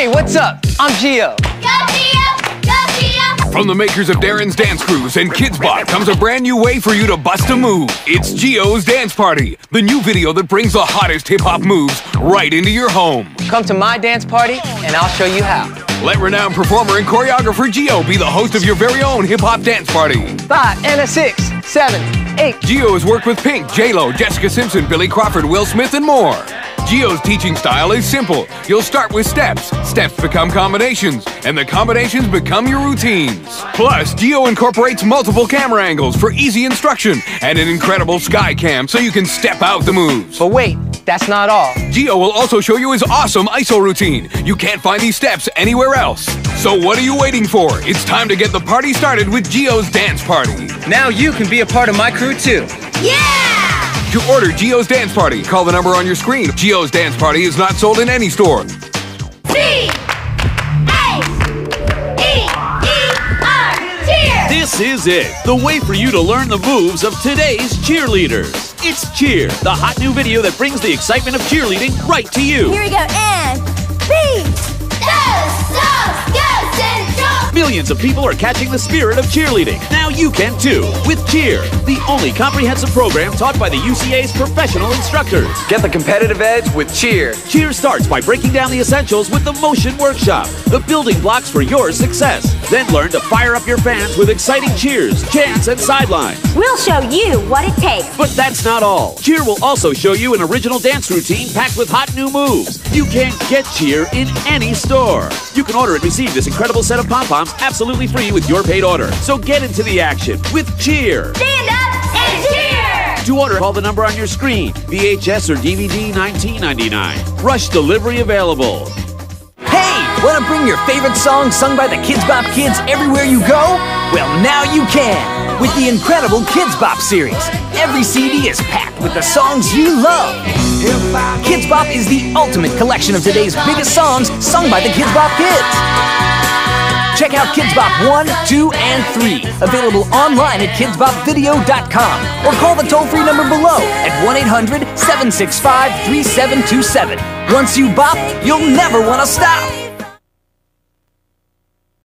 Hey, what's up? I'm Gio. Go Gio! Go Gio! From the makers of Darrin's Dance Grooves and Kidz Bop comes a brand new way for you to bust a move. It's Gio's Dance Party, the new video that brings the hottest hip hop moves right into your home. Come to my dance party, and I'll show you how. Let renowned performer and choreographer Gio be the host of your very own hip hop dance party. Five and a six, seven, eight. Gio has worked with Pink, J-Lo, Jessica Simpson, Billy Crawford, Will Smith, and more. Gio's teaching style is simple. You'll start with steps, steps become combinations, and the combinations become your routines. Plus, Gio incorporates multiple camera angles for easy instruction and an incredible sky cam so you can step out the moves. But wait, that's not all. Gio will also show you his awesome ISO routine. You can't find these steps anywhere else. So what are you waiting for? It's time to get the party started with Gio's Dance Party. Now you can be a part of my crew too. Yeah! To order Gio's Dance Party, call the number on your screen. Gio's Dance Party is not sold in any store. C A E E R Cheer! This is it, the way for you to learn the moves of today's cheerleaders. It's Cheer, the hot new video that brings the excitement of cheerleading right to you. Here we go, and Millions of people are catching the spirit of cheerleading. Now you can too, with Cheer, the only comprehensive program taught by the UCA's professional instructors. Get the competitive edge with cheer. Cheer starts by breaking down the essentials with the Motion Workshop, the building blocks for your success. Then learn to fire up your fans with exciting cheers, chants, and sidelines. We'll show you what it takes. But that's not all. Cheer will also show you an original dance routine packed with hot new moves. You can't get Cheer in any store. You can order and receive this incredible set of pom poms absolutely free with your paid order. So get into the action with Cheer. Stand up and cheer! To order, call the number on your screen. VHS or DVD 19.99. Rush delivery available. Want to bring your favorite song sung by the Kidz Bop Kids everywhere you go? Well, now you can with the incredible Kidz Bop series. Every CD is packed with the songs you love. Kidz Bop is the ultimate collection of today's biggest songs sung by the Kidz Bop Kids. Check out Kidz Bop 1, 2, and 3, available online at kidzbopvideo.com or call the toll free number below at 1 800 765 3727. Once you bop, you'll never want to stop.